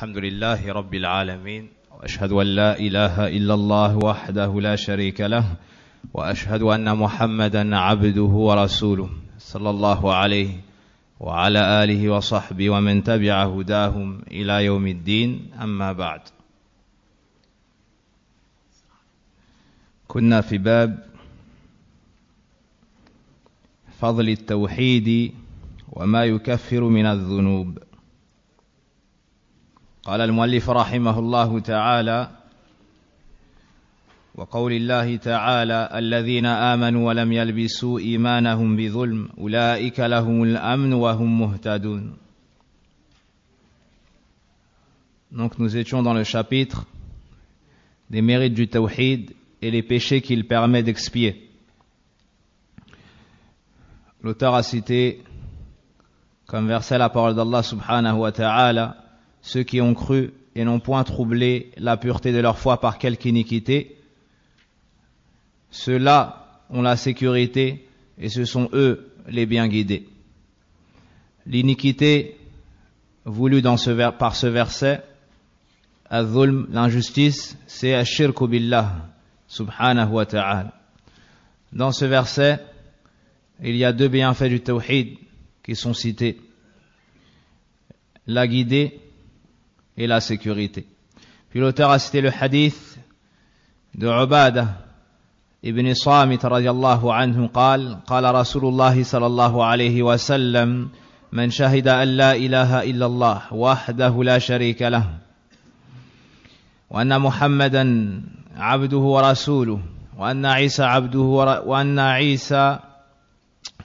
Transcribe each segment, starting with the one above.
الحمد لله رب العالمين وأشهد أن لا إله إلا الله وحده لا شريك له وأشهد أن محمدا عبده ورسوله صلى الله عليه وعلى آله وصحبه ومن تبع هداهم إلى يوم الدين. أما بعد كنا في باب فضل التوحيد وما يكفر من الذنوب. قال المؤلف رحمه الله تعالى وقول الله تعالى الذين امنوا ولم يلبسوا ايمانهم بظلم اولئك لهم الامن وهم مهتدون Donc nous étions dans le chapitre des mérites du tawhid et les péchés qu'il permet d'expier. L'auteur a cité comme verset la parole d'Allah subhanahu wa ta'ala ceux qui ont cru et n'ont point troublé la pureté de leur foi par quelque iniquité, ceux-là ont la sécurité et ce sont eux les bien guidés. L'iniquité voulue dans ce par ce verset, l'injustice, c'est ashirku billah, subhanahu wa ta'ala. Dans ce verset, il y a deux bienfaits du tawhid qui sont cités. La guidée et la sécurité. Puis l'auteur a cité le hadith de Ubadah ibn Samit radiallahu anhu قال قال رسول الله صلى الله عليه وسلم من شهد أن لا إله إلا الله وحده لا شريك له وأن محمدا عبده ورسوله وأن عيسى عبده وأن عيسى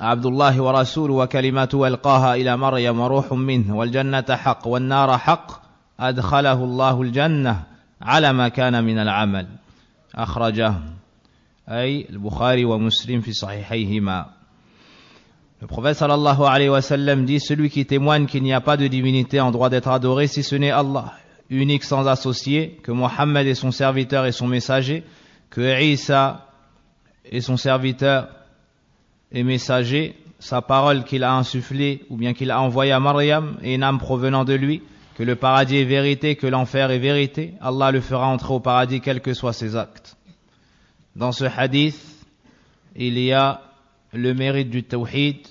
عبد الله ورسوله وكلمته ألقاها إلى مريم وروح منه والجنة حق والنار حق أدخله الله الجنة على ما كان من العمل أخرجه أي البخاري ومسلم في صحيحيهما Le prophète sallallahu alayhi wa sallam dit Celui qui témoigne qu'il n'y a pas de divinité en droit d'être adoré si ce n'est Allah, unique sans associé, que Mohammed est son serviteur et son messager, que Isa est son serviteur et messager, sa parole qu'il a insufflée ou bien qu'il a envoyée à Maryam et une âme provenant de lui, que le paradis est vérité, que l'enfer est vérité, Allah le fera entrer au paradis quels que soient ses actes. Dans ce hadith, il y a le mérite du tawhid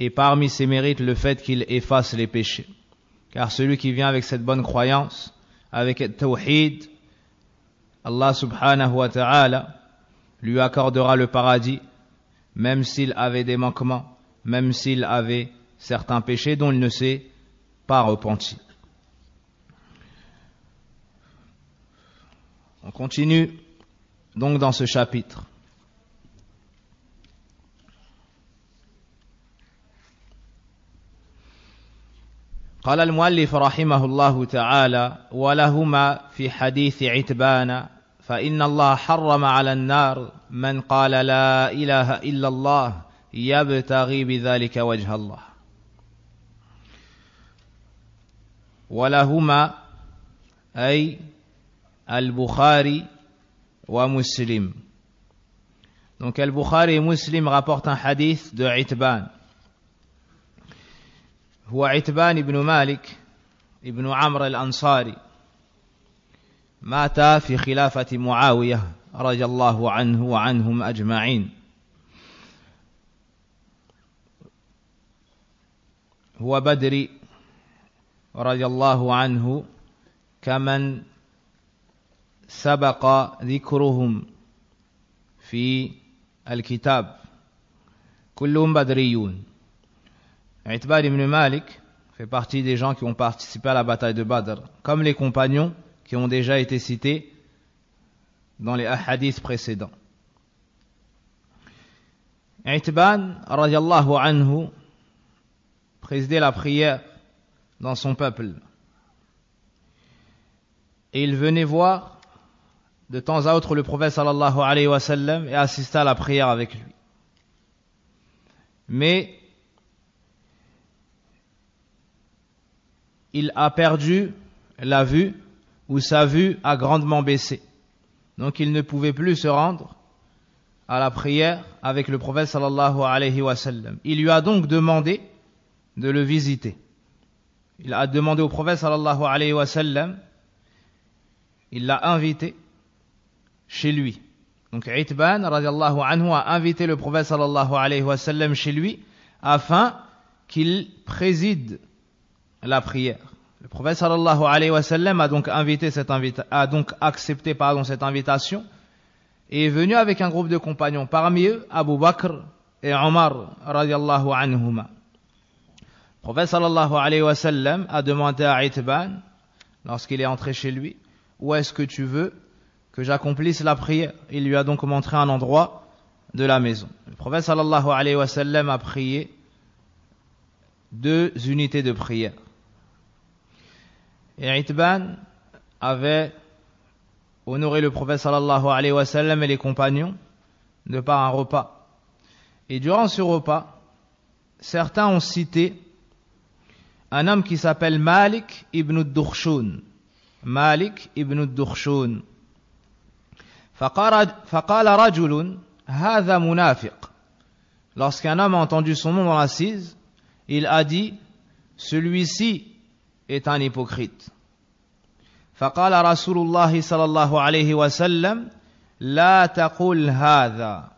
et parmi ces mérites le fait qu'il efface les péchés. Car celui qui vient avec cette bonne croyance, avec le tawhid, Allah subhanahu wa ta'ala lui accordera le paradis, même s'il avait des manquements, même s'il avait certains péchés dont il ne sait pas repenti. On continue donc dans ce chapitre. قال المؤلف رحمه الله تعالى ولهما في حديث عتبان فإن الله حرم على النار من قال لا إله إلا الله يبتغي بذلك وجه الله ولهما أي البخاري ومسلم Donc Al-Bukhari et Muslim rapportent. هو عتبان بن مالك ابن عمرو الأنصاري مات في خلافة معاوية رضي الله عنه وعنهم أجمعين هو بدري رضي الله عنه كمن سبق ذكرهم في الكتاب كلهم بدريون Itbad ibn Malik fait partie des gens qui ont participé à la bataille de Badr, comme les compagnons qui ont déjà été cités dans les hadiths précédents. Itban, radiallahu anhu, présidait la prière dans son peuple. Et il venait voir de temps à autre le prophète sallallahu alayhi et assister à la prière avec lui. Mais il a perdu la vue ou sa vue a grandement baissé. Donc il ne pouvait plus se rendre à la prière avec le prophète sallallahu alayhi. Il lui a donc demandé de le visiter il a demandé au prophète sallallahu alayhi wa sallam, il l'a invité chez lui. Donc Itban radiallahu anhu a invité le prophète sallallahu alayhi wa sallam chez lui afin qu'il préside la prière. Le prophète sallallahu alayhi wa sallam a donc invité cette a donc accepté pardon cette invitation et est venu avec un groupe de compagnons parmi eux Abu Bakr et Omar radiallahu anhuma. Le prophète sallallahu alayhi wa sallam a demandé à Itban lorsqu'il est entré chez lui où est-ce que tu veux que j'accomplisse la prière? Il lui a donc montré un endroit de la maison. Le prophète sallallahu alayhi wa sallam a prié deux unités de prière. Et Itban avait honoré le prophète sallallahu alayhi wa sallam et les compagnons de par un repas. Et durant ce repas, certains ont cité un homme qui s'appelle Malik ibn Dukhshun. Malik ibn Dukhshun. فقال رجل هذا منافق Lorsqu'un homme a entendu son nom dans l'assise, il a dit, celui-ci est un hypocrite. فقال رسول الله صلى الله عليه وسلم لا تقل هذا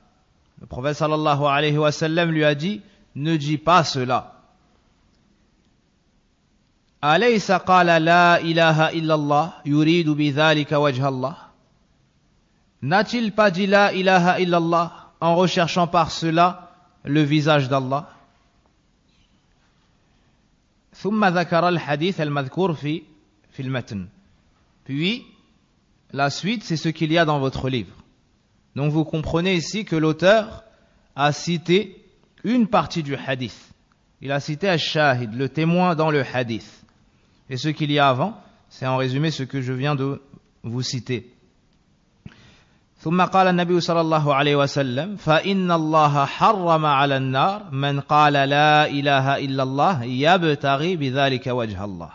Le prophète sallallahu alayhi wa sallam lui a dit, ne dis pas cela. أليس قال لا إله إلا الله يريد بذلك وجه الله N'a-t-il pas dit la ilaha illallah en recherchant par cela le visage d'Allah ثم ذكر الحديث المذكور في في المتن Puis, la suite, c'est ce qu'il y a dans votre livre. Donc vous comprenez ici que l'auteur a cité une partie du hadith. Il a cité al-shahid, le témoin dans le hadith. Et ce qu'il y a avant, c'est en résumé ce que je viens de vous citer. ثم قال النبي صلى الله عليه وسلم فإن الله حرم على النار من قال لا إله إلا الله يبتغي بذلك وجه الله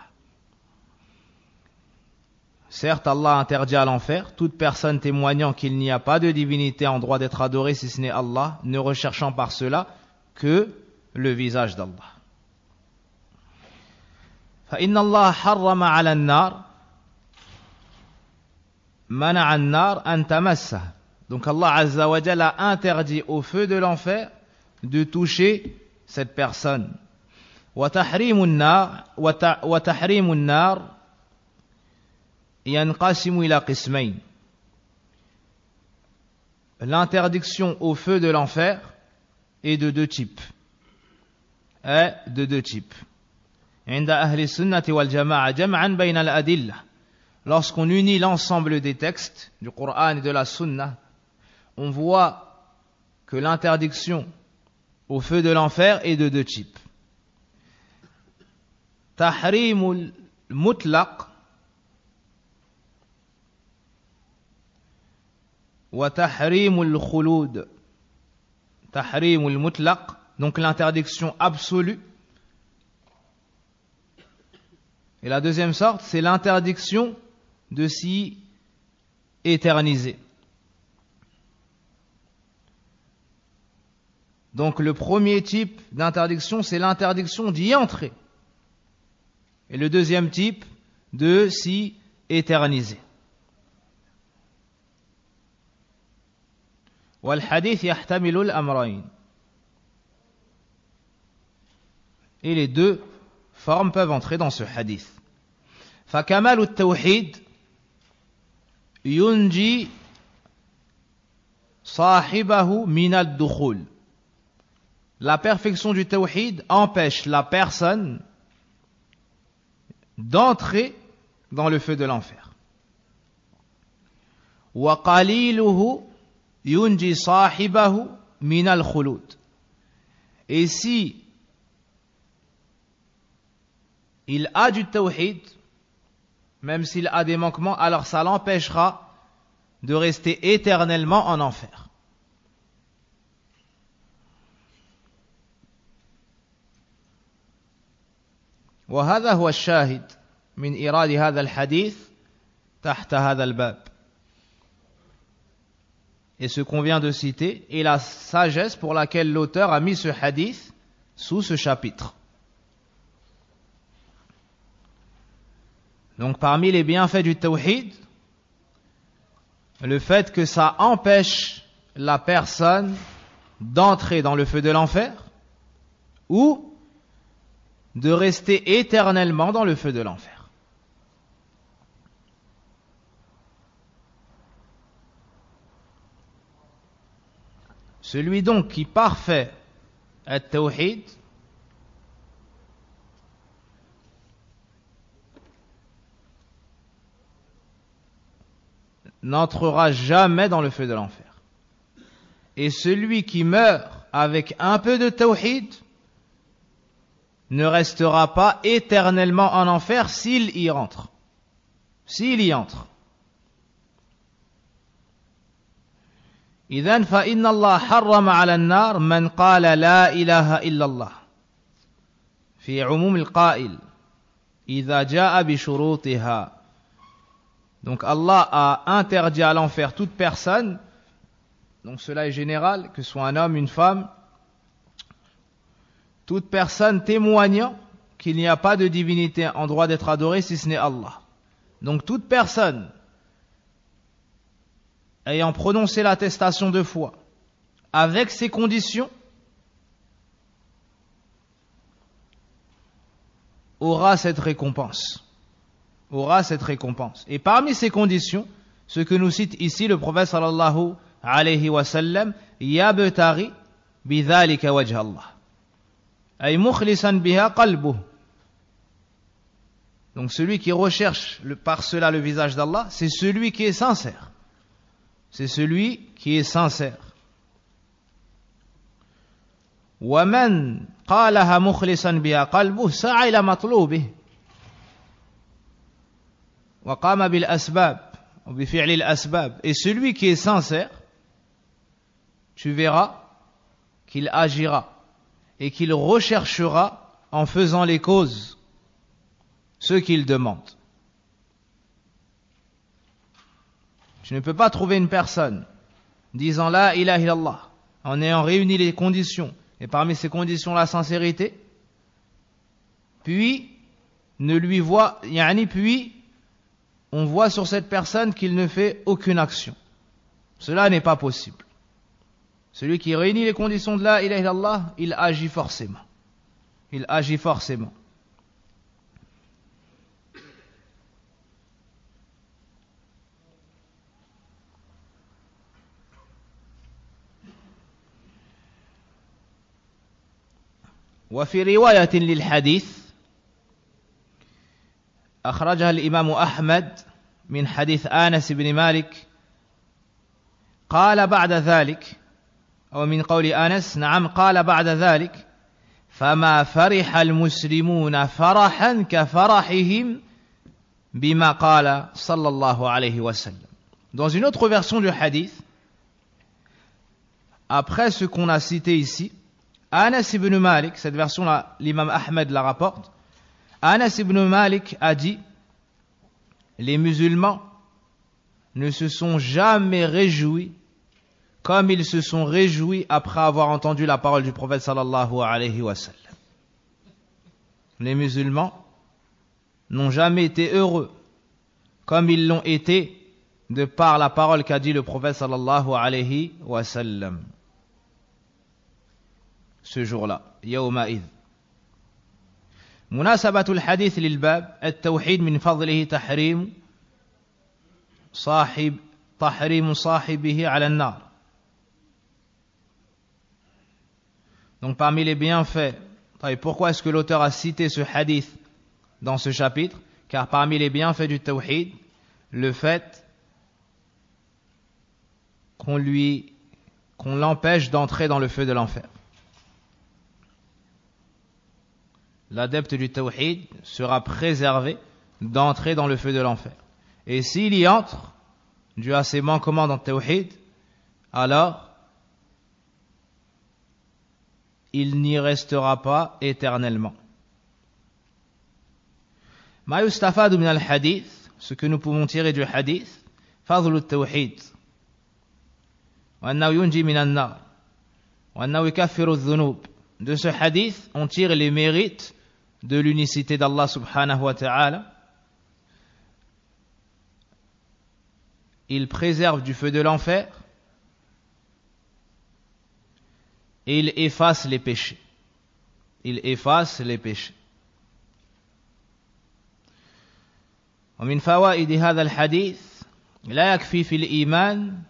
Certes, Allah interdit à l'enfer toute personne témoignant qu'il n'y a pas de divinité en droit d'être adorée si ce n'est Allah, ne recherchant par cela que le visage d'Allah. فإن الله حرم على النار منع النار أن تمسه donc Allah Azza wa Jalla a interdit au feu de l'enfer de toucher cette personne وتحريم النار وتحريم النار ينقسم إلى قسمين l'interdiction au feu de l'enfer est de deux types est de deux types lorsqu'on unit l'ensemble des textes du Coran et de la Sunna, on voit que l'interdiction au feu de l'enfer est de deux types. Tahrimul mutlaq wa tahrimul khulud. Tahrimul mutlaq, donc l'interdiction absolue. Et la deuxième sorte, c'est l'interdiction de s'y éterniser. Donc le premier type d'interdiction, c'est l'interdiction d'y entrer. Et le deuxième type, de s'y éterniser. Et les deux formes peuvent entrer dans ce hadith. فكمال التوحيد ينجي صاحبه من الدخول La perfection du tawhid empêche la personne d'entrer dans le feu de l'enfer. وقليله ينجي صاحبه من الخلود Et si il a du tawhid, même s'il a des manquements, alors ça l'empêchera de rester éternellement en enfer. وهذا هو الشاهد من إيراد هذا الحديث تحت هذا الباب Et ce qu'on vient de citer est la sagesse pour laquelle l'auteur a mis ce hadith sous ce chapitre. Donc parmi les bienfaits du tawhid, le fait que ça empêche la personne d'entrer dans le feu de l'enfer ou de rester éternellement dans le feu de l'enfer. Celui donc qui parfait at n'entrera jamais dans le feu de l'enfer. Et celui qui meurt avec un peu de tawhid ne restera pas éternellement en enfer s'il y rentre. S'il y entre. إذن فإن الله حرم على النار من قال لا إله إلا الله في عموم القائل إذا جاء بشروطها donc Allah a interdit à l'enfer toute personne, donc cela est général, que ce soit un homme, une femme, toute personne témoignant qu'il n'y a pas de divinité en droit d'être adorée si ce n'est Allah. Donc toute personne ayant prononcé l'attestation de foi avec ces conditions aura cette récompense aura cette récompense. Et parmi ces conditions, ce que nous cite ici le prophète sallallahu alayhi wa sallam, yabtari bidhalika wajh Allah. Ay mukhlisan biha qalbuh. Donc celui qui recherche le, par cela le visage d'Allah, c'est celui qui est sincère. C'est celui qui est sincère. ومن قالها مخلصا بها قلبه سعى إلى مطلوبه et celui qui est sincère, tu verras qu'il agira et qu'il recherchera en faisant les causes ce qu'il demande. Tu ne peux pas trouver une personne disant là, ilaha illallah, en ayant réuni les conditions, et parmi ces conditions la sincérité, puis ne lui voit, yani puis on voit sur cette personne qu'il ne fait aucune action. Cela n'est pas possible. Celui qui réunit les conditions de la ilaha illallah, il agit forcément. Il agit forcément. وفي رواية للحديث أخرجها الإمام أحمد من حديث آنس بن مالك قال بعد ذلك أو من قول آنس نعم قال بعد ذلك فما فرح المسلمون فرحا كفرحهم بما قال صلى الله عليه وسلم. Dans une autre version du hadith, après ce qu'on a cité ici, Anas ibn Malik, cette version-là, l'imam Ahmed la rapporte, Anas ibn Malik a dit Les musulmans ne se sont jamais réjouis comme ils se sont réjouis après avoir entendu la parole du prophète sallallahu alayhi wa sallam. Les musulmans n'ont jamais été heureux comme ils l'ont été de par la parole qu'a dit le prophète sallallahu alayhi wa sallam. Ce jour-là, yawma'id. مناسبة الحديث للباب التوحيد من فضله تحريم صاحب تحريم صاحبه على النار Donc parmi les bienfaits, pourquoi est-ce que l'auteur a cité ce hadith dans ce chapitre Car parmi les bienfaits du tawhid, le fait qu'on lui qu'on l'empêche d'entrer dans le feu de l'enfer. l'adepte du tawhid sera préservé d'entrer dans le feu de l'enfer. Et s'il y entre, dû à ses manquements dans le tawhid, alors il n'y restera pas éternellement. Ma yustafadu min al-hadith, ce que nous pouvons tirer du hadith, fadlu al-tawhid, وأنه ينجي من النار وأنه يكفر الذنوب de ce hadith on tire les mérites de l'unicité d'Allah subhanahu wa ta'ala il préserve du feu de l'enfer et il efface les péchés. Il efface les péchés. ومن فوائد هذا الحديث لا يكفي في الإيمان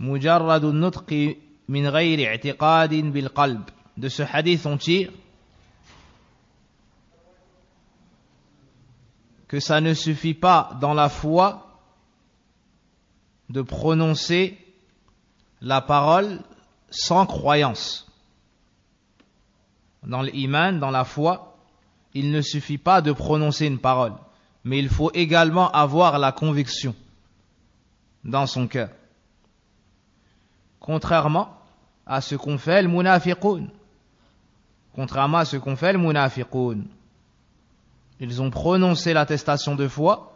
مجرد النطق من غير اعتقاد بالقلب de ce hadith on tire que ça ne suffit pas dans la foi de prononcer la parole sans croyance. Dans l'iman, dans la foi, il ne suffit pas de prononcer une parole, mais il faut également avoir la conviction dans son cœur. Contrairement à ce qu'on fait le munafiqoun. Contrairement à ce qu'on fait le munafiqoun. Ils ont prononcé l'attestation de foi,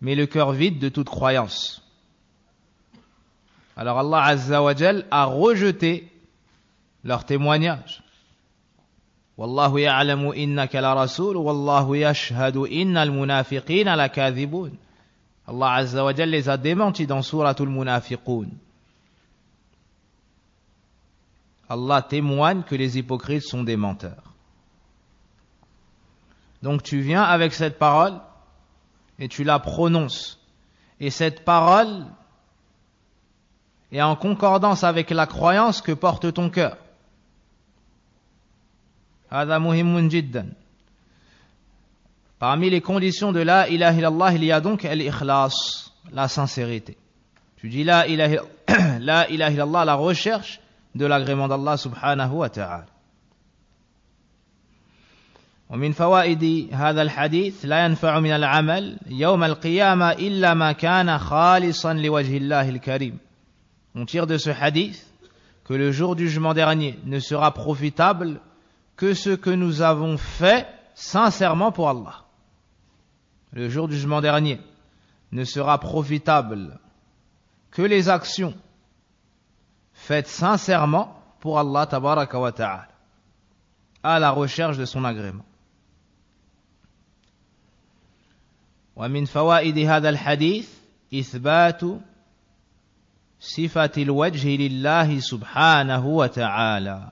mais le cœur vide de toute croyance. Alors Allah Azza wa a rejeté leur témoignage. Wallahu ya'lamu innaka la rasul wallahu yashhadu innal munafiqina lakathibun. Allah Azza wa les a démentis dans suratul munafiqun. Allah témoigne que les hypocrites sont des menteurs. Donc tu viens avec cette parole et tu la prononces. Et cette parole est en concordance avec la croyance que porte ton cœur. Parmi les conditions de la ilaha illallah, il y a donc l'ikhlas, la sincérité. Tu dis la ilaha, la la recherche de l'agrément d'Allah subhanahu wa ta'ala. ومن فوائد هذا الحديث لا ينفع من العمل يوم القيامة إلا ما كان خالصا لوجه الله الكريم On tire de ce hadith que le jour du jugement dernier ne sera profitable que ce que nous avons fait sincèrement pour Allah. Le jour du jugement dernier ne sera profitable que les actions faites sincèrement pour Allah tabaraka wa ta'ala à la recherche de son agrément. ومن فوائد هذا الحديث إثبات صفة الوجه لله سبحانه وتعالى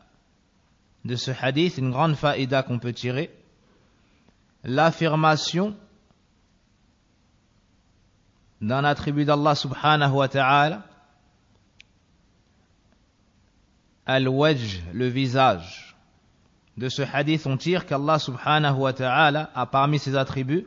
de ce hadith une grande faïda qu'on peut tirer l'affirmation d'un attribut d'Allah subhanahu wa ta'ala al-wajh le visage de ce hadith on tire qu'Allah subhanahu wa ta'ala a parmi ses attributs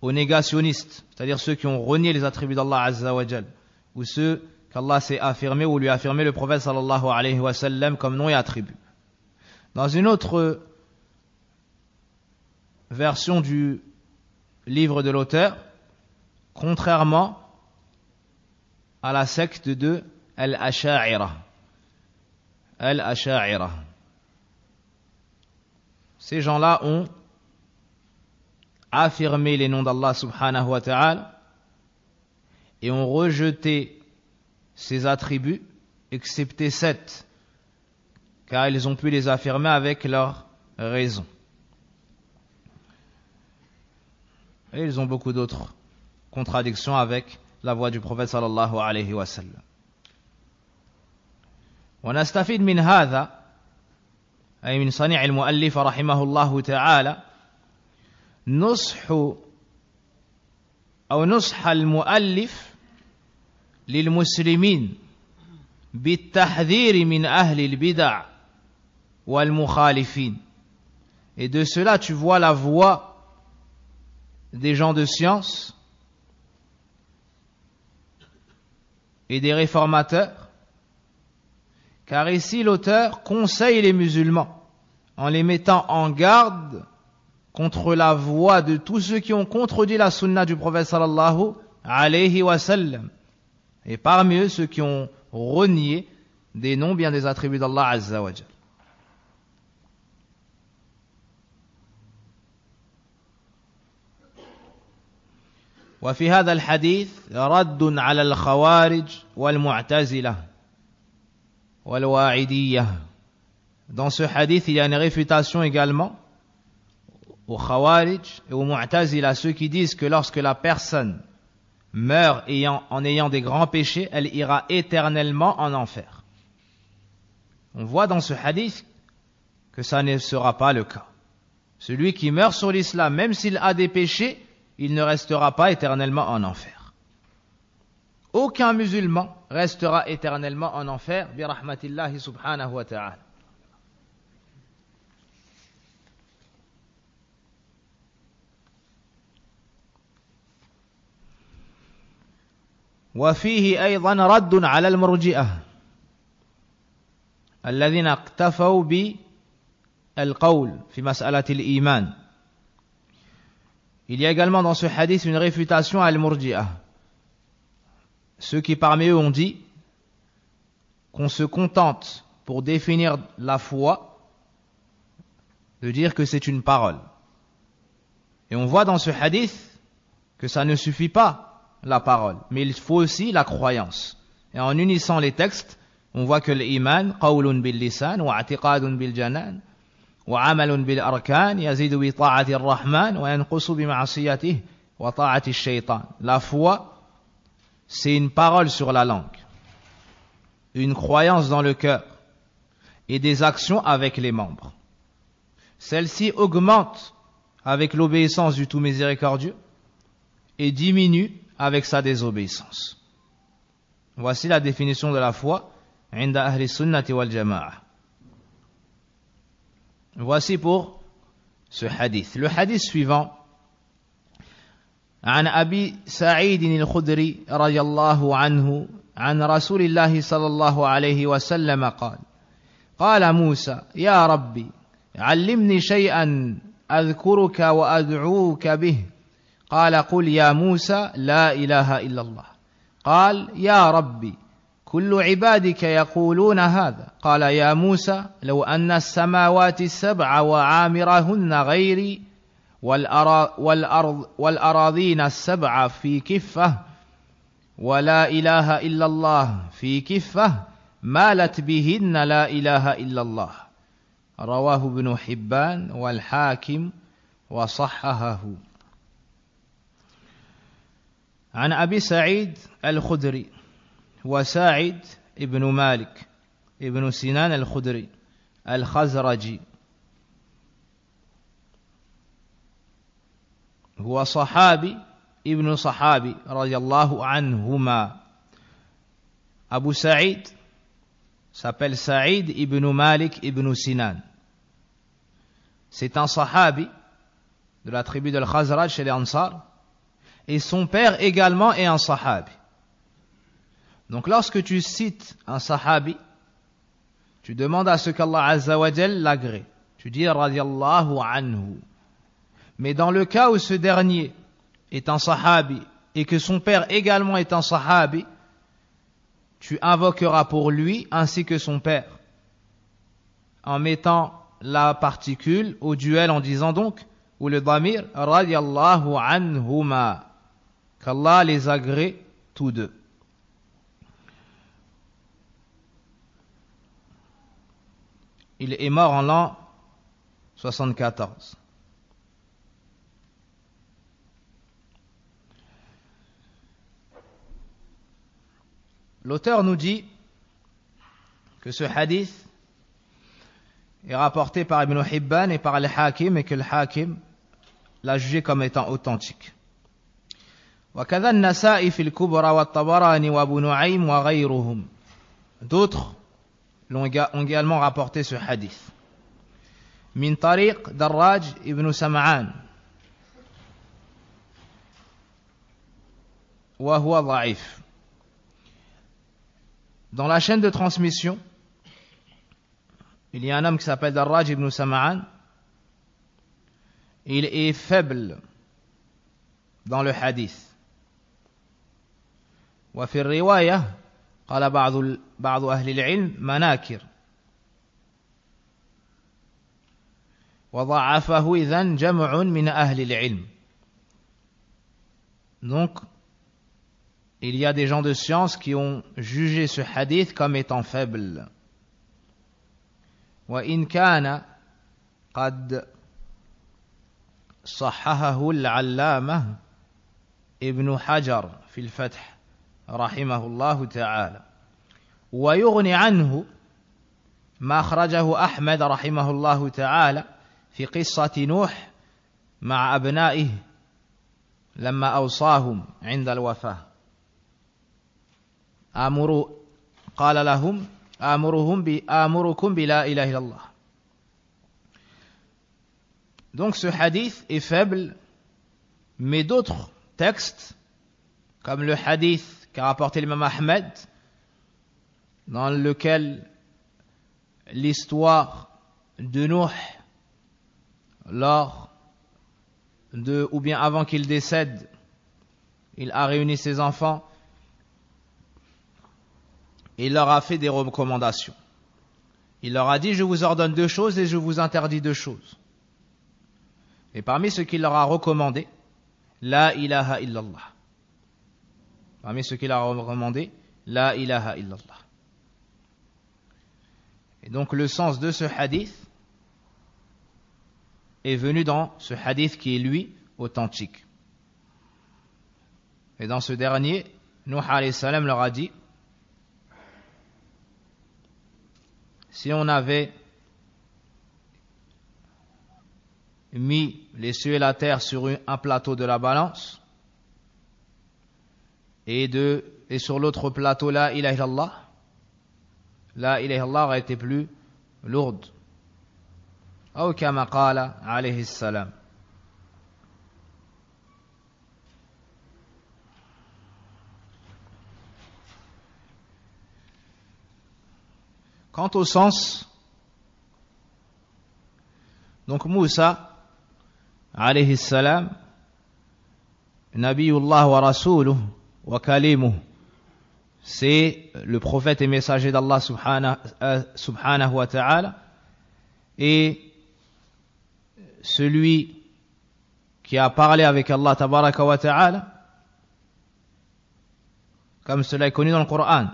aux négationnistes, c'est-à-dire ceux qui ont renié les attributs d'Allah Azza wa ou ceux qu'Allah s'est affirmé ou lui a affirmé le prophète sallallahu alayhi wa sallam comme nom et attribut. Dans une autre version du livre de l'auteur, contrairement à la secte de Al-Asha'ira. Al-Asha'ira. Ces gens-là ont affirmé les noms d'Allah subhanahu wa ta'ala et ont rejeté ses attributs, excepté sept, car ils ont pu les affirmer avec leur raison. Et ils ont beaucoup d'autres contradictions avec la voix du prophète sallallahu alayhi wa sallam. ونستفيد من هذا أي من صنيع المؤلف رحمه الله تعالى نصح أو نصح المؤلف للمسلمين بالتحذير من أهل البدع والمخالفين Et de cela, tu vois la voix des gens de science et des réformateurs, car ici l'auteur conseille les musulmans en les mettant en garde contre la voix de tous ceux qui ont contredit la sunna du prophète sallallahu alayhi wa sallam. Et parmi eux, ceux qui ont renié des noms bien des attributs d'Allah Azza wa Jal. وفي هذا الحديث رد على الخوارج والمعتزلة والواعدية Dans ce hadith, il y a une réfutation également aux Khawarij et aux Mu'tazila, ceux qui disent que lorsque la personne meurt en ayant des grands péchés, elle ira éternellement en enfer. On voit dans ce hadith que ça ne sera pas le cas. Celui qui meurt sur l'islam, même s'il a des péchés, il ne restera pas éternellement en enfer. Aucun musulman restera éternellement en enfer, bi rahmatillahi subhanahu wa ta'ala. وفيه أيضا رد على المرجئة الذين اقتفوا بالقول في مسألة الإيمان Il y a également dans ce hadith une réfutation à Al-Murji'ah. Ceux qui parmi eux ont dit qu'on se contente pour définir la foi de dire que c'est une parole. Et on voit dans ce hadith que ça ne suffit pas la parole, mais il faut aussi la croyance. Et en unissant les textes, on voit que l'iman, qawlun bil lisan, wa atiqadun bil janan, wa amalun bil arkan, yazidu bi ta'ati rahman, wa yanqusu bi ma'asiyatih, wa ta'ati shaitan. La foi, c'est une parole sur la langue, une croyance dans le cœur, et des actions avec les membres. Celle-ci augmente avec l'obéissance du tout miséricordieux, et diminue avec sa désobéissance. Voici la définition de la foi عند أهل السنة والجماعة. Voici pour ce hadith. Le hadith suivant عن أبي سعيد الخدري رضي الله عنه عن رسول الله صلى الله عليه وسلم قال قال موسى يا ربي علمني شيئا أذكرك وأدعوك به قال قل يا موسى لا إله إلا الله. قال يا ربي كل عبادك يقولون هذا. قال يا موسى لو أن السماوات السبع وعامرهن غيري والأرض والأراضين السبع في كفة ولا إله إلا الله في كفة مالت بهن لا إله إلا الله. رواه ابن حبان والحاكم وصححه. عن أبي سعيد الخدري وساعد ابن مالك ابن سنان الخدري الخزرجي. هو صحابي ابن صحابي رضي الله عنهما. أبو سعيد سأبل سعيد ابن مالك ابن سنان c'est un صحابي de la tribu de الخزرج chez les Ansars et son père également est un sahabi. Donc lorsque tu cites un sahabi, tu demandes à ce qu'Allah Azzawajal l'agrée. Tu dis radiallahu anhu. Mais dans le cas où ce dernier est un sahabi et que son père également est un sahabi, tu invoqueras pour lui ainsi que son père en mettant la particule au duel en disant donc ou le damir radiallahu anhuma qu'Allah les agrée tous deux. Il est mort en l'an 74. L'auteur nous dit que ce hadith est rapporté par Ibn Hibban et par le Hakim et que le Hakim l'a jugé comme étant authentique وكذا النسائي في الكبرى والطبراني وابو نعيم وغيرهم d'autres l'ont également rapporté ce hadith من طريق دراج ابن سمعان وهو ضعيف dans la chaîne de transmission il y a un homme qui s'appelle Darraj ibn Sam'an il est faible dans le hadith وفي الرواية قال بعض بعض أهل العلم مناكر. وضعفه إذن جمع من أهل العلم. Donc, il y a des gens de science qui ont jugé ce hadith comme étant faible. وإن كان قد صححه العلامة ابن حجر في الفتح رحمه الله تعالى. ويغني عنه ما أخرجه أحمد رحمه الله تعالى في قصة نوح مع أبنائه لما أوصاهم عند الوفاة. آمروا قال لهم آمرهم بآمركم بلا إله إلا الله. Donc ce hadith est faible, mais d'autres textes, comme le hadith qu'a rapporté l'imam Ahmed, dans lequel l'histoire de Nuh, lors de, ou bien avant qu'il décède, il a réuni ses enfants, il leur a fait des recommandations. Il leur a dit, je vous ordonne deux choses et je vous interdis deux choses. Et parmi ce qu'il leur a recommandé, La ilaha illallah. Parmi ce qu'il a recommandé, La ilaha illallah. Et donc le sens de ce hadith est venu dans ce hadith qui est lui authentique. Et dans ce dernier, Nuh salam leur a dit si on avait mis les cieux et la terre sur un plateau de la balance, et, de, et sur l'autre plateau, là, ilaha illallah, la ilaha illallah aurait été plus lourde. أو كما قال عليه السلام Quant au sens, donc Moussa, alayhi salam, Nabiullah wa Rasuluh wa Kalimuh, c'est le prophète et messager d'Allah subhanahu wa ta'ala, et celui qui a parlé avec Allah tabaraka wa ta'ala, comme cela est connu dans le Coran.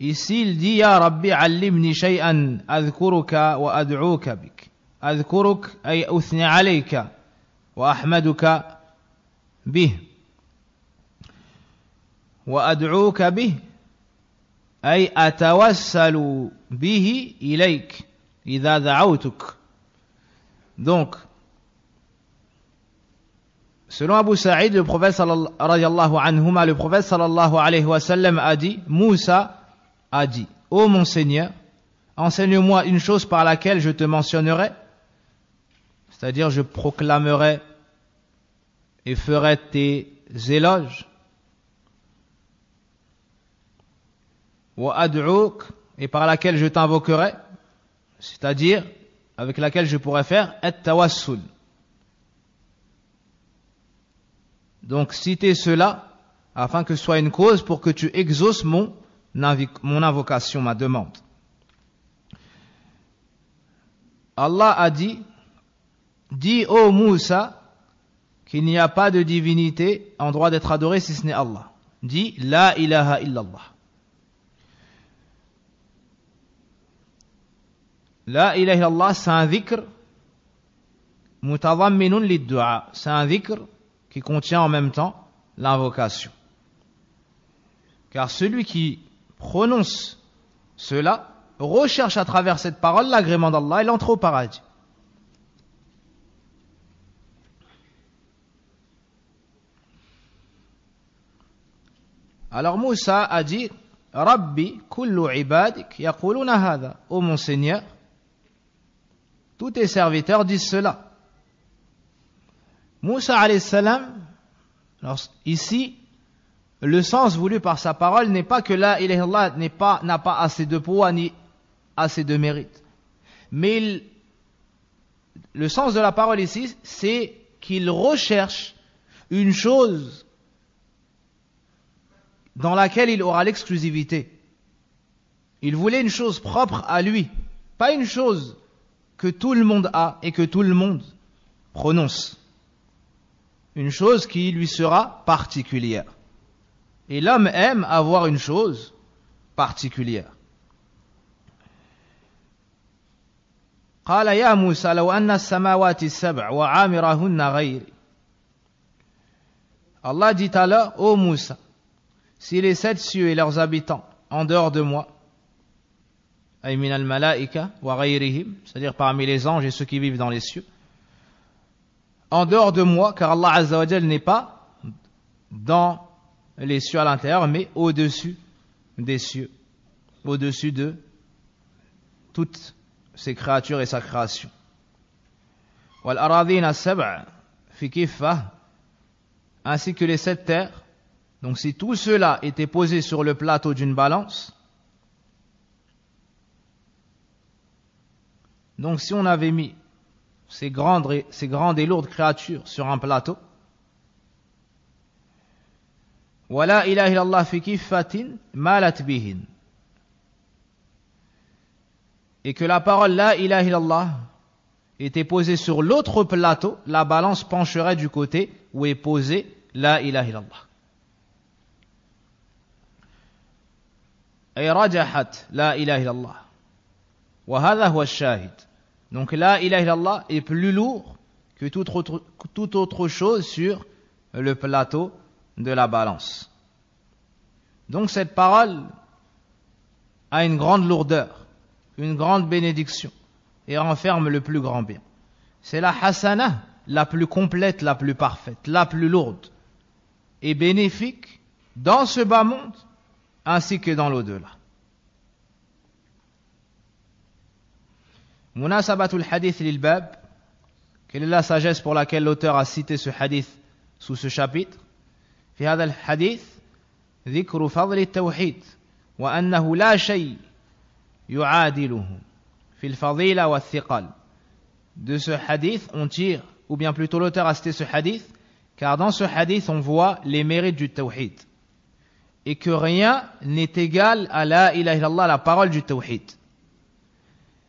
Ici, il dit Ya Rabbi, allimni shay'an adhkuruka wa ad'uka bik. Adhkuruk ay uthni alayka wa ahmaduka bih. وأدعوك به أي أتوسل به إليك إذا دعوتك Donc, selon Abu Sa'id, le prophète sallallahu anhuma, le prophète sallallahu alayhi wa sallam a dit, Moussa a dit, Ô mon Seigneur, enseigne-moi une chose par laquelle je te mentionnerai, c'est-à-dire je proclamerai et ferai tes éloges. Et par laquelle je t'invoquerai, c'est-à-dire avec laquelle je pourrais faire et tawassul. Donc citer cela afin que ce soit une cause pour que tu exauces mon, mon invocation, ma demande. Allah a dit, dis ô Moussa qu'il n'y a pas de divinité en droit d'être adoré si ce n'est Allah. Dis la ilaha illallah. La ilaha illallah, un dhikr mutadamminun lid-du'a. C'est un qui contient en même temps l'invocation. Car celui qui prononce cela recherche à travers cette parole l'agrément d'Allah, il entre au paradis. Alors Moussa a dit Rabbi kullu ibadik yaquluna hadha. Ô mon Seigneur, tous tes serviteurs disent cela. Moussa salam, ici, le sens voulu par sa parole n'est pas que là, il n'est pas, n'a pas assez de poids ni assez de mérite. Mais le sens de la parole ici, c'est qu'il recherche une chose dans laquelle il aura l'exclusivité. Il voulait une chose propre à lui, pas une chose que tout le monde a et que tout le monde prononce. Une chose qui lui sera particulière. Et l'homme aime avoir une chose particulière. قال يا موسى لو أن السماوات السبع وعامرهن غيري Allah dit alors, ô Moussa, si les sept cieux et leurs habitants, en dehors de moi, c'est-à-dire parmi les anges et ceux qui vivent dans les cieux, en dehors de moi, car Allah n'est pas dans les cieux à l'intérieur, mais au-dessus des cieux, au-dessus de toutes ses créatures et sa création. ainsi que les sept terres. Donc si tout cela était posé sur le plateau d'une balance, donc si on avait mis ces grandes, ces grandes et lourdes créatures sur un plateau, ولا إله إلا الله في كفة مالت بهن et que la parole La ilaha illallah était posée sur l'autre plateau, la balance pencherait du côté où est posée La ilaha illallah. أي رجحت لا إله إلا الله وهذا هو الشاهد donc la ilaha illallah est plus lourd que toute autre, toute autre chose sur le plateau de la balance donc cette parole a une grande lourdeur une grande bénédiction et renferme le plus grand bien. C'est la hasana la plus complète, la plus parfaite, la plus lourde et bénéfique dans ce bas monde ainsi que dans l'au-delà. Munasabatul hadith lil bab quelle est la sagesse pour laquelle l'auteur a cité ce hadith sous ce chapitre في هذا الحديث ذكر فضل التوحيد وأنه لا شيء de ce hadith, on tire, ou bien plutôt l'auteur a cité ce hadith, car dans ce hadith, on voit les mérites du tawhid. Et que rien n'est égal à la ilaha illallah, la parole du tawhid.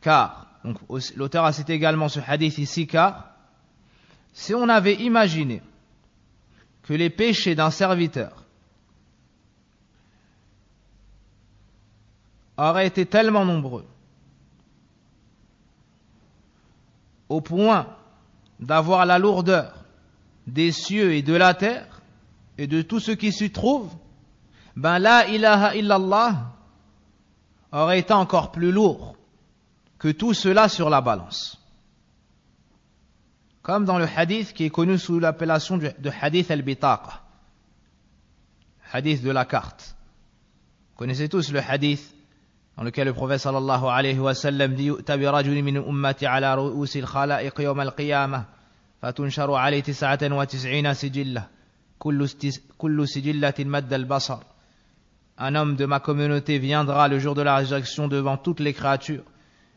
car donc l'auteur a cité également ce hadith ici car si on avait imaginé que les péchés d'un serviteur auraient été tellement nombreux au point d'avoir la lourdeur des cieux et de la terre et de tout ce qui s'y trouve, ben la ilaha illallah aurait été encore plus lourd que tout cela sur la balance. Comme dans le hadith qui est connu sous l'appellation de hadith al-bitaqa, hadith de la carte. Vous connaissez tous le hadith dans lequel le prophète sallallahu alayhi wa sallam dit يؤتى برجل من أمتي على رؤوس الخلائق يوم القيامة فتنشر عليه تسعة وتسعين سجلة كل, كل سجلة مد البصر Un homme de ma communauté viendra le jour de la résurrection devant toutes les créatures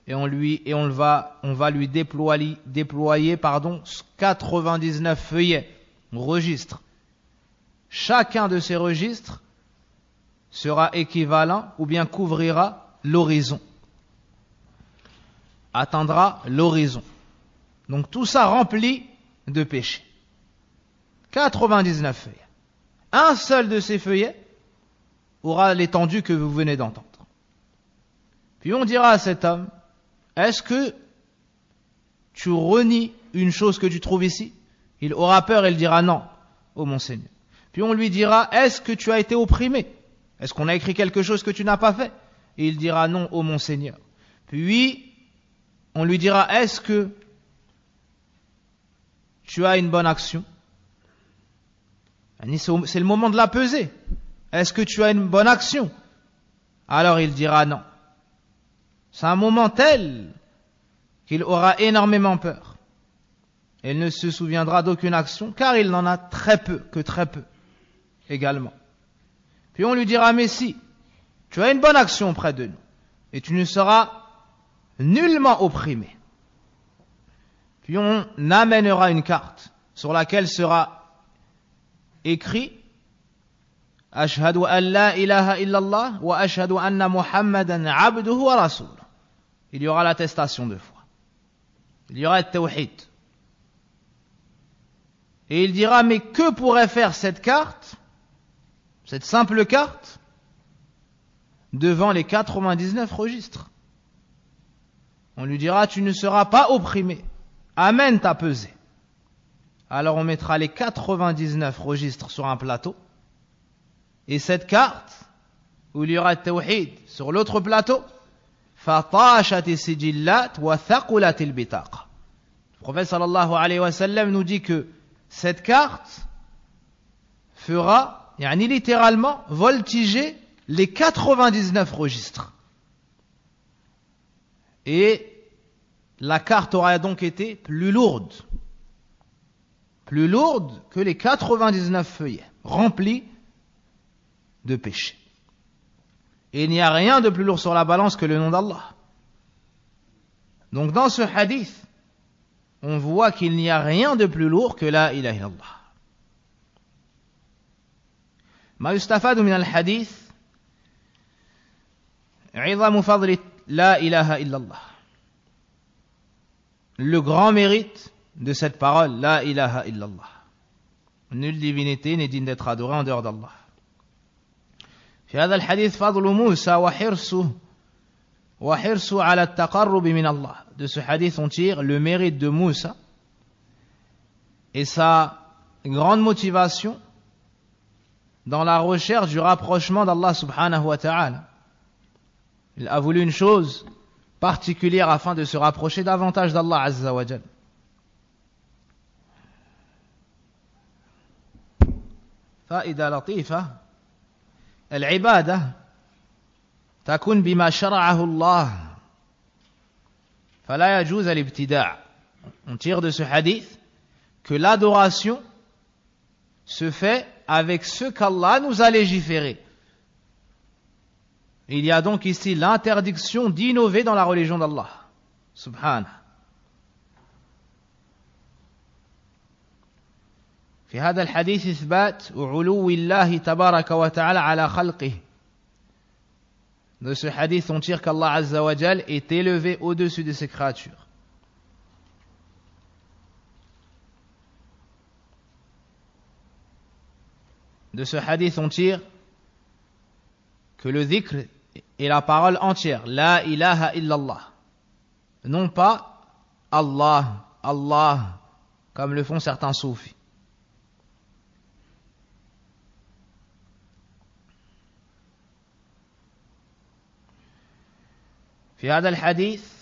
et on lui et on va on va lui déployer déployer pardon 99 feuillets registres. Chacun de ces registres sera équivalent ou bien couvrira l'horizon. Attendra l'horizon. Donc tout ça rempli de péchés. 99 feuillets. Un seul de ces feuillets aura l'étendue que vous venez d'entendre. Puis on dira à cet homme, est-ce que tu renies une chose que tu trouves ici? Il aura peur et il dira non, ô mon Seigneur. Puis on lui dira, est-ce que tu as été opprimé? Est-ce qu'on a écrit quelque chose que tu n'as pas fait? Et il dira non, ô mon Seigneur. Puis, on lui dira, est-ce que tu as une bonne action? C'est le moment de la peser. Est-ce que tu as une bonne action? Alors il dira non. C'est un moment tel qu'il aura énormément peur. Il ne se souviendra d'aucune action car il n'en a très peu, que très peu également. Puis on lui dira, mais si, tu as une bonne action auprès de nous et tu ne seras nullement opprimé. Puis on amènera une carte sur laquelle sera écrit Ashhadu an la ilaha illallah wa ashhadu anna Muhammadan abduhu wa rasuluh il y aura l'attestation de foi. Il y aura le. Et il dira, mais que pourrait faire cette carte, cette simple carte, devant les 99 registres? On lui dira, tu ne seras pas opprimé. Amène ta pesée. Alors on mettra les 99 registres sur un plateau. Et cette carte, où il y aura le sur l'autre plateau, le prophète sallallahu alayhi wa sallam nous dit que cette carte fera, yani littéralement, voltiger les 99 registres. Et la carte aura donc été plus lourde. Plus lourde que les 99 feuillets, remplis de péchés. Et il n'y a rien de plus lourd sur la balance que le nom d'Allah. Donc dans ce hadith, on voit qu'il n'y a rien de plus lourd que la ilaha illallah. ما يستفاد من الحديث عظم فضل لا إله إلا الله le grand mérite de cette parole la ilaha illallah nulle divinité n'est digne d'être adorée en dehors d'Allah في هذا الحديث فضل موسى وحرصه وحرصه على التقرب من الله de ce hadith on tire le mérite de Moussa et sa grande motivation dans la recherche du rapprochement d'Allah subhanahu wa ta'ala. Il a voulu une chose particulière afin de se rapprocher davantage d'Allah azza wa jal. فائدة لطيفة العبادة تكون بما شرعه الله فلا يجوز الابتداع on tire de ce hadith que l'adoration se fait avec ce qu'Allah nous a légiféré. Il y a donc ici l'interdiction d'innover dans la religion d'Allah. Subhanah. في هذا الحديث إثبات علو الله تبارك وتعالى على خلقه De ce hadith, on tire qu'Allah Azza wa Jal est élevé au-dessus de ses créatures. De ce hadith, on tire que le dhikr est la parole entière. La ilaha illallah. Non pas Allah, Allah, comme le font certains soufis. في هذا الحديث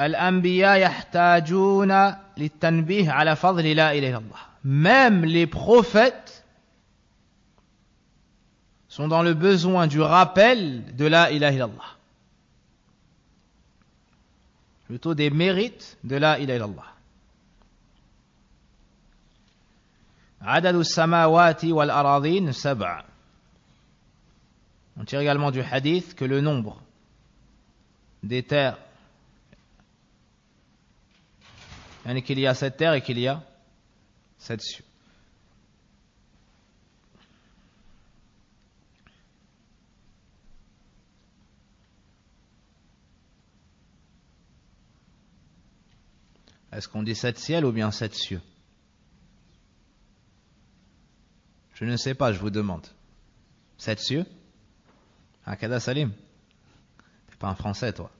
الأنبياء يحتاجون للتنبيه على فضل لا إله إلا الله même les prophètes sont dans le besoin du rappel de la ilaha illallah plutôt des mérites de la ilaha illallah عدد السماوات والأراضين سبع on tire également du hadith que le nombre des terres. Il qu'il y a sept terres et qu'il y a sept cieux. Est-ce qu'on dit sept ciels ou bien sept cieux? Je ne sais pas, je vous demande. Sept cieux? Akada Salim pas un français, toi.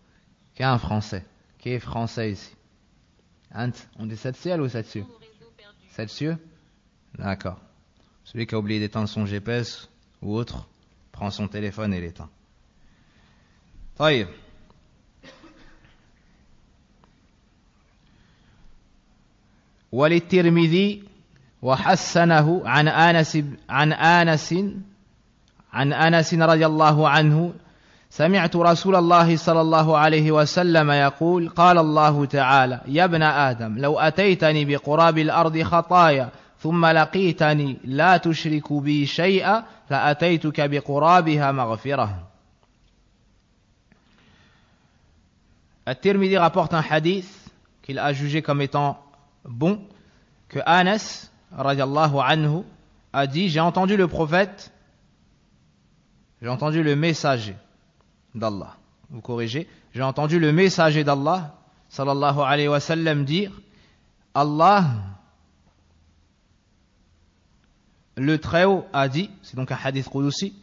Qui est un français Qui est français ici Ant, on dit sept cieux ou sept cieux Sept cieux D'accord. Celui qui a oublié d'éteindre son GPS ou autre prend son téléphone et l'éteint. طيب وللترمذي وحسنه عن آنس عن آنس عن انس رضي الله عنه سمعت رسول الله صلى الله عليه وسلم يقول قال الله تعالى يا ابن آدم لو أتيتني بقراب الأرض خطايا ثم لقيتني لا تشرك بي شيئا فاتيتك بقرابها مغفرة. الترمذي rapporte un hadith qu'il a jugé comme étant bon que Anas رضي الله عنه a dit j'ai entendu le prophète j'ai entendu le d'Allah. Vous corrigez, j'ai entendu le messager d'Allah, sallallahu alayhi wa sallam, dire, Allah, le Très-Haut a dit, c'est donc un hadith Qudusi,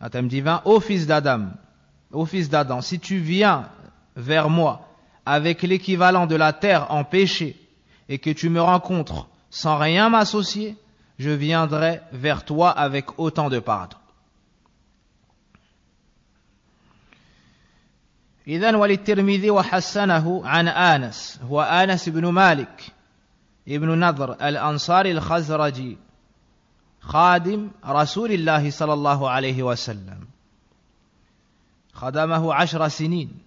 un thème divin, ô fils d'Adam, ô fils d'Adam, si tu viens vers moi avec l'équivalent de la terre en péché et que tu me rencontres sans rien m'associer, je viendrai vers toi avec autant de pardon. إذن وللترمذي وحسنه عن آنس هو آنس بن مالك ابن نضر الأنصاري الخزرجي خادم رسول الله صلى الله عليه وسلم. خدمه عشر سنين.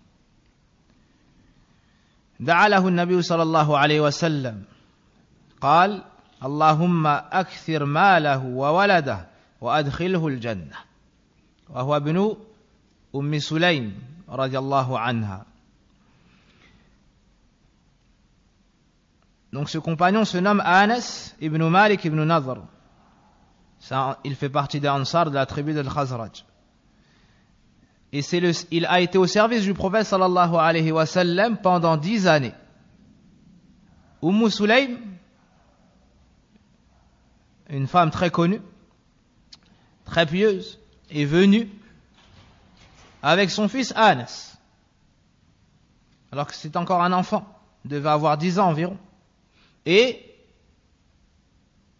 دعا له النبي صلى الله عليه وسلم. قال اللهم أكثر ماله وولده وأدخله الجنة. وهو ابن أم سليم. رضي الله عنها Donc ce compagnon se nomme Anas ibn Malik ibn Nadr. Ça, il fait partie des Ansar de la tribu de Khazraj. Et c'est le, il a été au service du prophète sallallahu alayhi wa sallam pendant dix années. Umm Sulaym, une femme très connue, très pieuse, est venue avec son fils Anas, alors que c'est encore un enfant, devait avoir dix ans environ, et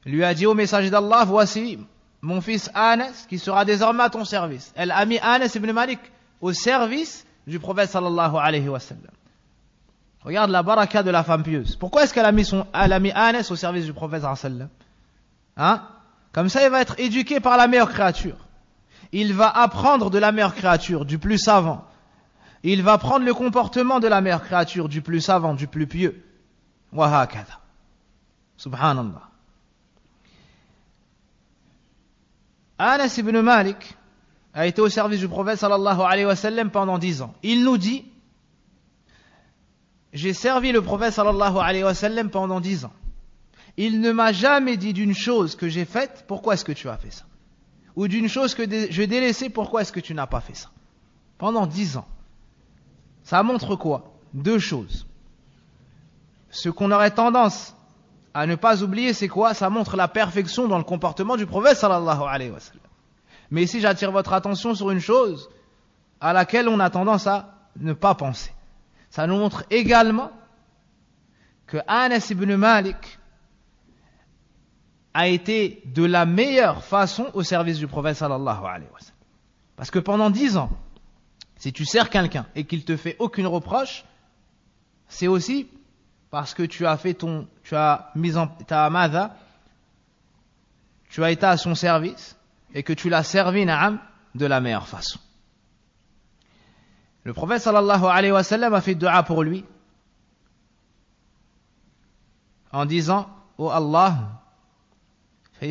lui a dit au messager d'Allah, voici mon fils Anas, qui sera désormais à ton service. Elle a mis Anas ibn Malik au service du prophète sallallahu alayhi wa sallam. Regarde la baraka de la femme pieuse. Pourquoi est-ce qu'elle a mis son, a mis Anas au service du prophète sallallahu alayhi wa sallam? Hein? Comme ça, il va être éduqué par la meilleure créature. Il va apprendre de la meilleure créature, du plus savant. Il va prendre le comportement de la meilleure créature, du plus savant, du plus pieux. Wahakada. Subhanallah. Anas ibn Malik a été au service du prophète sallallahu alayhi wa sallam pendant dix ans. Il nous dit, j'ai servi le prophète sallallahu alayhi wa sallam pendant dix ans. Il ne m'a jamais dit d'une chose que j'ai faite, pourquoi est-ce que tu as fait ça? Ou d'une chose que je délaissée, pourquoi est-ce que tu n'as pas fait ça? Pendant dix ans. Ça montre quoi? Deux choses. Ce qu'on aurait tendance à ne pas oublier, c'est quoi? Ça montre la perfection dans le comportement du prophète sallallahu alayhi wa sallam. Mais ici, j'attire votre attention sur une chose à laquelle on a tendance à ne pas penser. Ça nous montre également que Anas ibn Malik a été de la meilleure façon au service du prophète sallallahu alayhi wa sallam. Parce que pendant dix ans, si tu sers quelqu'un et qu'il te fait aucune reproche, c'est aussi parce que tu as fait ton, tu as mis en ta amada, tu as été à son service et que tu l'as servi, na'am, de la meilleure façon. Le prophète sallallahu alayhi wa sallam a fait dua pour lui en disant, oh Allah,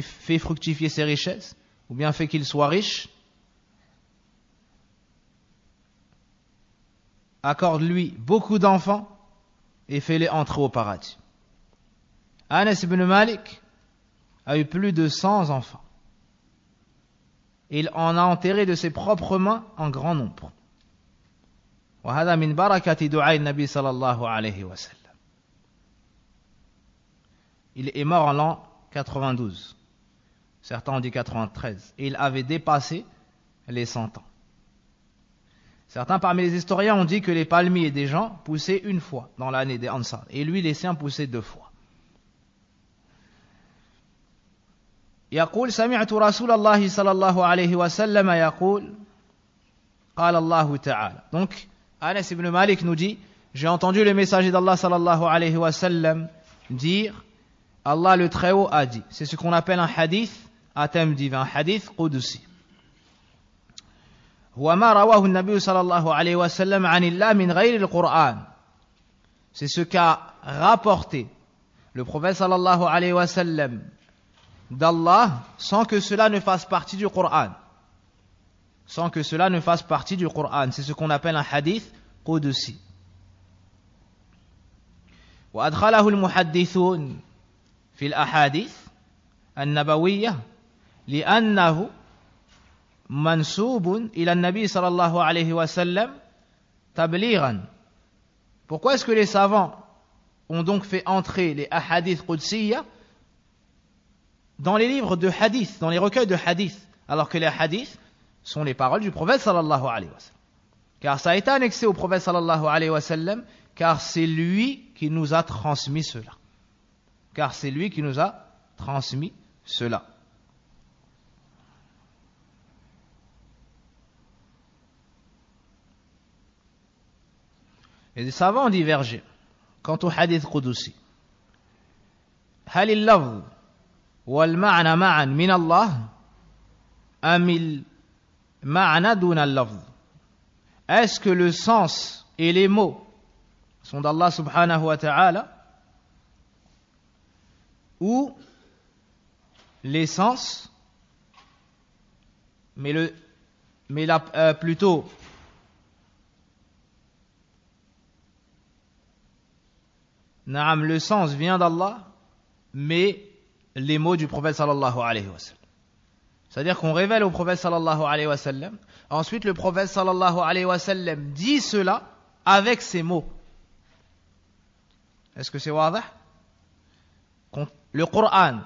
fait, fructifier ses richesses, ou bien fait qu'il soit riche, accorde-lui beaucoup d'enfants et fais-les entrer au paradis. Anas ibn Malik a eu plus de 100 enfants. Il en a enterré de ses propres mains en grand nombre. Il est mort en l'an 92. Certains ont dit 93. Et il avait dépassé les 100 ans. Certains parmi les historiens ont dit que les palmiers des gens poussaient une fois dans l'année des Ansar, et lui les siens poussaient deux fois. يقول سمعت رسول الله صلى الله عليه وسلم يقول قال الله تعالى donc Anas ibn Malik nous dit j'ai entendu le messager d'Allah sallallahu alayhi wa sallam dire Allah le Très-Haut a dit c'est ce qu'on appelle un hadith à thème divin un hadith qudsi هو ما رواه النبي صلى الله عليه وسلم عن الله من غير القرآن c'est ce qu'a rapporté le prophète sallallahu alayhi wa sallam d'Allah sans que cela ne fasse partie du Coran. Sans que cela ne fasse partie du Coran. C'est ce qu'on appelle un hadith قدسي. وأدخله المحدثون في الأحاديث النبوية لأنه منسوب إلى النبي صلى الله عليه وسلم تبليغا Pourquoi est-ce que les savants ont donc fait entrer les hadiths qudsiya dans les livres de hadith, dans les recueils de hadith, alors que les hadiths sont les paroles du prophète sallallahu alayhi wa sallam. Car ça a été annexé au prophète sallallahu alayhi wa sallam, car c'est lui qui nous a transmis cela. Car c'est lui qui nous a transmis cela. Et les savants ont divergé quant au hadith Qudusi. هل اللفظ والمعنى معا من الله أم المعنى دون اللفظ Est-ce que le sens et les mots sont d'Allah subhanahu wa ta'ala ou l'essence mais le mais la, euh, plutôt Naam, le sens vient d'Allah, mais les mots du prophète sallallahu alayhi wa sallam. C'est-à-dire qu'on révèle au prophète sallallahu alayhi wa sallam, ensuite le prophète sallallahu alayhi wa sallam dit cela avec ses mots. Est-ce que c'est wadah? Le Coran,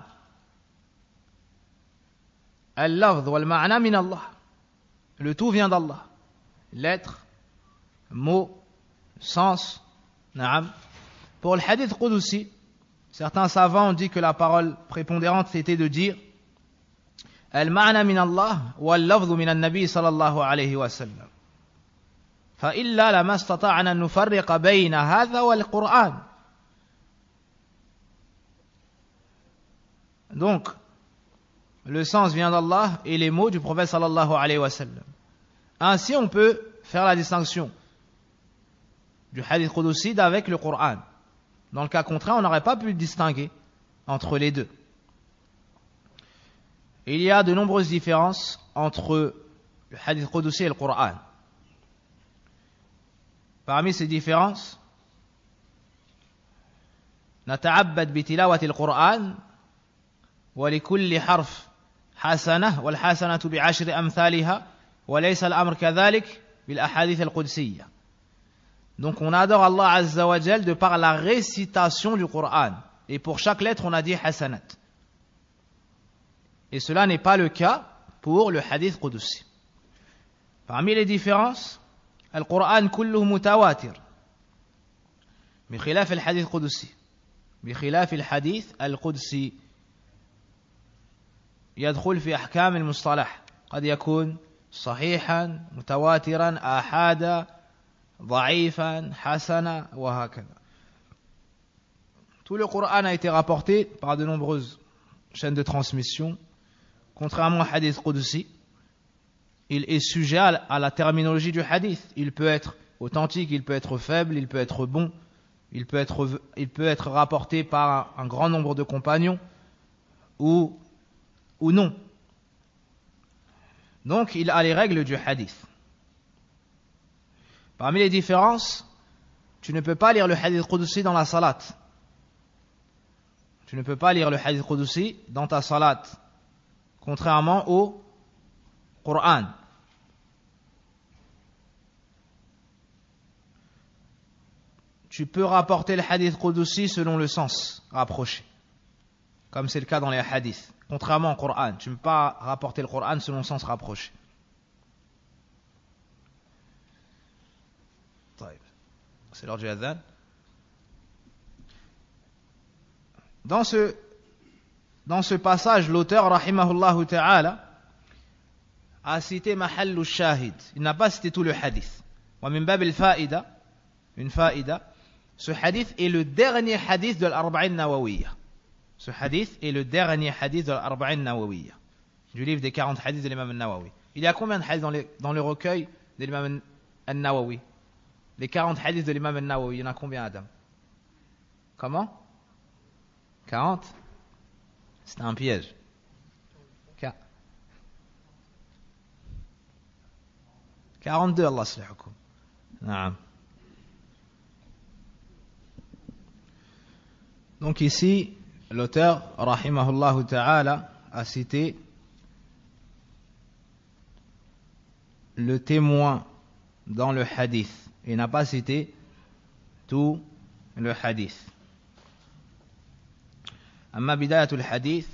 Allah. Le tout vient d'Allah. Lettre, mot, sens, naam, pour le hadith Qudusi, certains savants ont dit que la parole prépondérante était de dire المعنى من الله واللفظ من النبي صلى الله عليه وسلم فإلا لما استطعنا أن نفرق بين هذا والقرآن Donc, le sens vient d'Allah et les mots du prophète sallallahu alayhi wa sallam. Ainsi, on peut faire la distinction du hadith Qudusi avec le Coran. Dans le cas contraire, on n'aurait pas pu distinguer entre les deux. Il y a de nombreuses différences entre le hadith Qudusi et le Coran. Parmi ces différences, نتعبد بتلاوة القرآن ولكل حرف حسنة والحسنة بعشر أمثالها وليس الأمر كذلك بالأحاديث القدسية donc on adore Allah Azza wa de par la récitation du Coran. Et pour chaque lettre, on a dit hasanat. Et cela n'est pas le cas pour le hadith Qudusi. Parmi les différences, le Coran كله متواتر بخلاف الحديث القدسي بخلاف الحديث القدسي يدخل في أحكام المصطلح قد يكون صحيحا متواترا آحادا ضعيفا حسنا وهكذا Tout le Coran a été rapporté par de nombreuses chaînes de transmission. Contrairement au hadith Qudsi, il est sujet à la terminologie du hadith. Il peut être authentique, il peut être faible, il peut être bon, il peut être, il peut être rapporté par un, un grand nombre de compagnons ou, ou non. Donc il a les règles du hadith. Parmi les différences, tu ne peux pas lire le hadith Qudusi dans la salat. Tu ne peux pas lire le hadith Qudusi dans ta salat, contrairement au Coran. Tu peux rapporter le hadith Qudusi selon le sens rapproché, comme c'est le cas dans les hadiths. Contrairement au Coran, tu ne peux pas rapporter le Coran selon le sens rapproché. C'est l'heure du. Dans ce, passage, l'auteur, rahimahullah ta'ala, a cité Mahallu Shahid. Il n'a pas cité tout le hadith. Une fa'ida, ce hadith est le dernier hadith de l'Arba'in Nawawiyya. Ce hadith est le dernier hadith de l'Arba'in Nawawiyya, du livre des 40 hadiths de l'imam al-Nawawi. Il y a combien de hadiths dans, le recueil de l'imam An-Nawawi Les 40 hadiths de l'imam An-Nawawi, il y en a combien, Adam? Comment? 40 C'est un piège. Qu- 42, Allah sallahu. Donc ici, l'auteur, rahimahullah ta'ala, a cité le témoin dans le hadith. Il n'a pas cité tout le hadith. أما بداية الحديث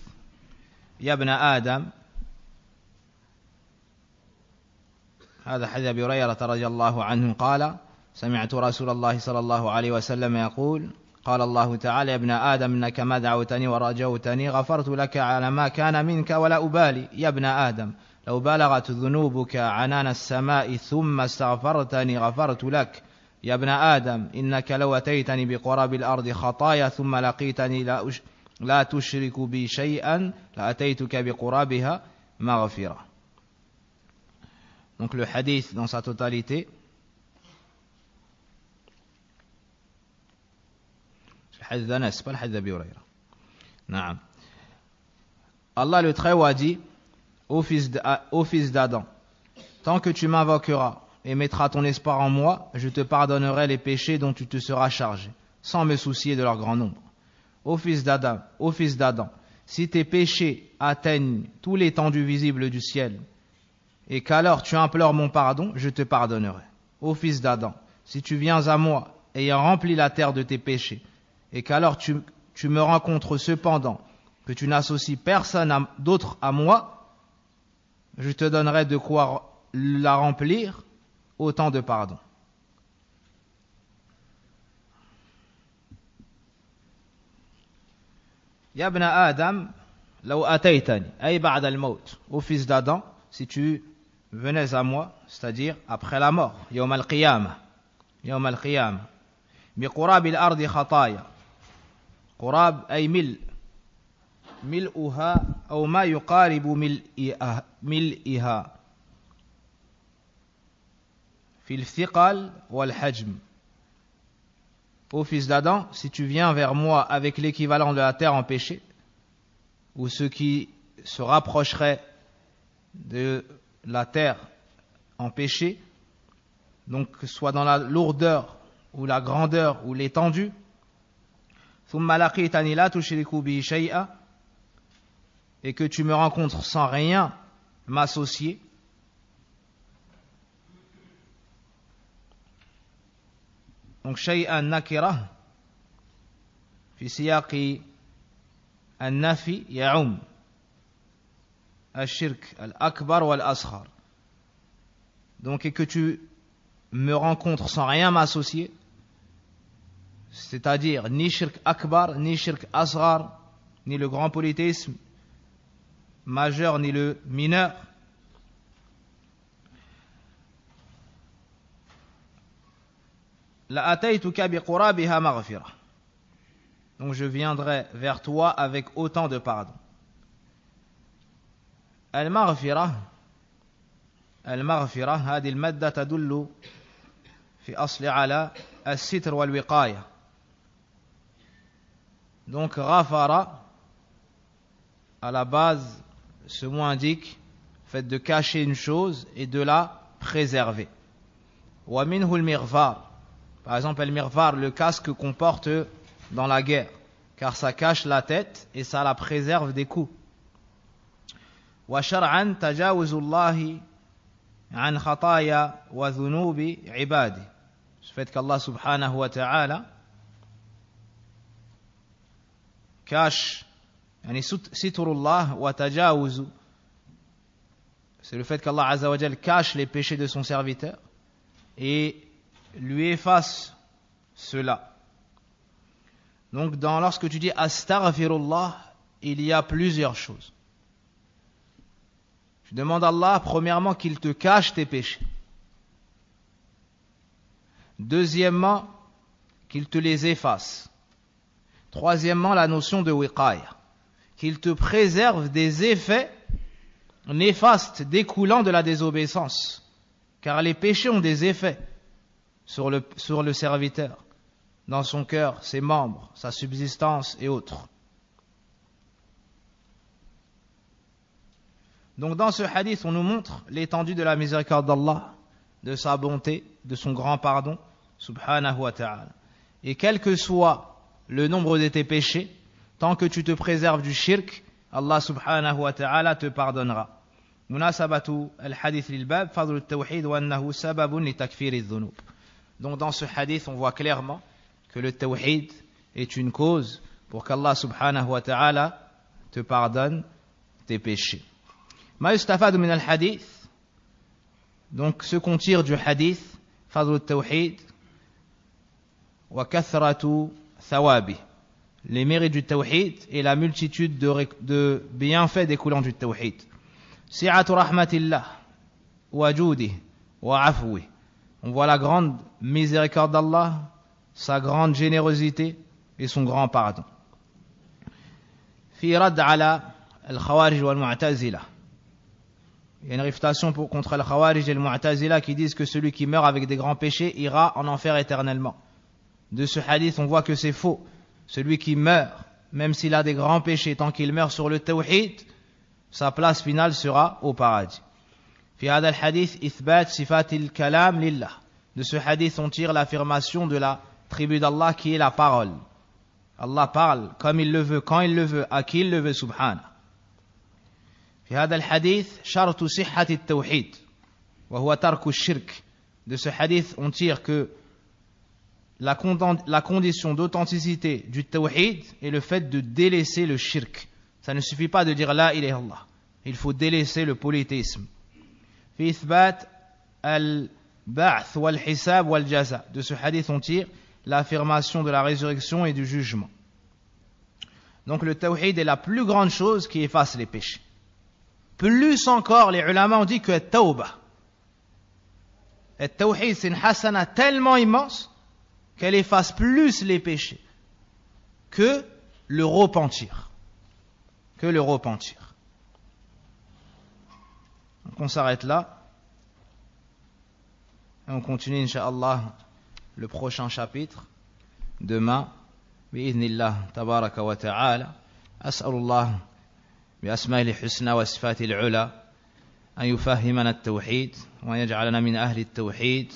يا ابن آدم هذا حديث أبي هريرة رضي الله عنه قال سمعت رسول الله صلى الله عليه وسلم يقول قال الله تعالى يا ابن آدم إنك ما دعوتني ورجوتني غفرت لك على ما كان منك ولا أبالي يا ابن آدم لو بلغت ذنوبك عنان السماء ثم استغفرتني غفرت لك. يا ابن آدم إنك لو أتيتني بقراب الأرض خطايا ثم لقيتني لا, أش... لا تشرك بي شيئا لأتيتك بقرابها مغفرة. Donc le hadith dans sa totalité. الحديث d'Anas, pas le hadith d'Abi. Allah le Très-Haut a dit au fils d'Adam, tant que tu m'invoqueras et mettras ton espoir en moi, je te pardonnerai les péchés dont tu te seras chargé, sans me soucier de leur grand nombre. Ô fils d'Adam, ô fils d'Adam, si tes péchés atteignent tout l'étendue visible du ciel, et qu'alors tu implores mon pardon, je te pardonnerai. Ô fils d'Adam, si tu viens à moi, ayant rempli la terre de tes péchés, et qu'alors tu me rencontres cependant que tu n'associes personne d'autre à moi, je te donnerai de quoi la remplir autant de pardon. Ya ibn Adam, law ataytani, ay ba'da al-maut, au fils d'Adam, si tu venais à moi, c'est-à-dire après la mort, yawm al-qiyamah, yawm al-qiyamah, bi qurab al-ardi khataya, qurab ay mil, ملؤها أو ما يقارب ملئها, ملئها في الثقل والحجم Ô fils d'Adam, si tu viens vers moi avec l'équivalent de la terre en péché, ou ce qui se rapprocherait de la terre en péché, donc soit dans la lourdeur ou la grandeur ou l'étendue, et que tu me rencontres sans rien m'associer, donc شيئا نكرة في سياق النفي يعم الشرك الأكبر والأصغر donc et que tu me rencontres sans rien m'associer c'est-à-dire ni shirk akbar ni shirk asghar ni le grand polythéisme majeur ni le mineur Donc je viendrai vers toi avec autant de pardon. المغفرة المغفرة هذه المادة تدل في أصل على الستر والوقاية Donc غفر à la base ce mot indique fait de cacher une chose et de la préserver. ومنه المغفار Par exemple, el mirvar, le casque qu'on porte dans la guerre, car ça cache la tête et ça la préserve des coups. وشرعا تجاوز الله عن خطايا وذنوب عباده. Ce fait qu'Allah subhanahu wa ta'ala cache يعني ستر الله وتجاوز c'est le fait qu'Allah azza wa jal cache les péchés de son serviteur et lui efface cela. Donc, dans, lorsque tu dis astaghfirullah, il y a plusieurs choses. Tu demandes à Allah, premièrement, qu'il te cache tes péchés. Deuxièmement, qu'il te les efface. Troisièmement, la notion de wiqaya, qu'il te préserve des effets néfastes découlant de la désobéissance, car les péchés ont des effets sur le, sur le serviteur, dans son cœur, ses membres, sa subsistance et autres. Donc dans ce hadith, on nous montre l'étendue de la miséricorde d'Allah, de sa bonté, de son grand pardon, subhanahu wa ta'ala. Et quel que soit le nombre de tes péchés, tant que tu te préserves du shirk, Allah subhanahu wa ta'ala te pardonnera. مناسبة الحديث للباب فضل التوحيد وأنه سبب لتكفير الذنوب. Donc dans ce hadith, on voit clairement que le tawhid est une cause pour qu'Allah subhanahu wa ta'ala te pardonne tes péchés. ما يستفاد من الحديث donc ce qu'on tire du hadith فضل التوحيد وكثرة ثوابه les mérites du tawhid et la multitude de, bienfaits découlant du tawhid. Si'atu rahmatillah wa judi wa afwi. On voit la grande miséricorde d'Allah, sa grande générosité et son grand pardon. Fi rad ala al-khawarij wal mu'tazila. Il y a une réfutation pour, contre al-khawarij et al-mu'tazila qui disent que celui qui meurt avec des grands péchés ira en enfer éternellement. De ce hadith, on voit que c'est faux Celui qui meurt, même s'il a des grands péchés, tant qu'il meurt sur le tawhid, sa place finale sera au paradis. في هذا الحديث إثبات صفات الكلام لله. De ce hadith, on tire l'affirmation de la tribu d'Allah qui est la parole. Allah parle comme il le veut, quand il le veut, à qui il le veut, subhanah. في هذا الحديث شرط صحة التوحيد وهو ترك الشرك de ce hadith on tire que la, condition d'authenticité du tawhid est le fait de délaisser le shirk. Ça ne suffit pas de dire la ilaha Allah. Il faut délaisser le polythéisme. De ce hadith, on tire l'affirmation de la résurrection et du jugement. Donc le tawhid est la plus grande chose qui efface les péchés. Plus encore, les ulama ont dit que. Le tawhid, c'est une hasana tellement immense qu'elle efface plus les péchés que le repentir. Que le repentir. Donc on s'arrête là. Et on continue, Inch'Allah, le prochain chapitre, demain. بإذن tabaraka wa ta'ala. As'alullah بأسمائه الحسنى وصفاته العلى أن يفهمنا التوحيد ويجعلنا من أهل التوحيد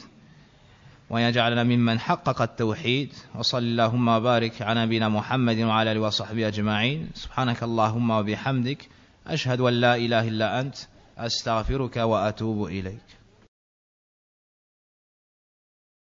ويجعلنا ممن حقق التوحيد. وصل اللهم وبارك على نبينا محمد وعلى آله وصحبه أجمعين. سبحانك اللهم وبحمدك أشهد أن لا إله إلا أنت أستغفرك وأتوب إليك.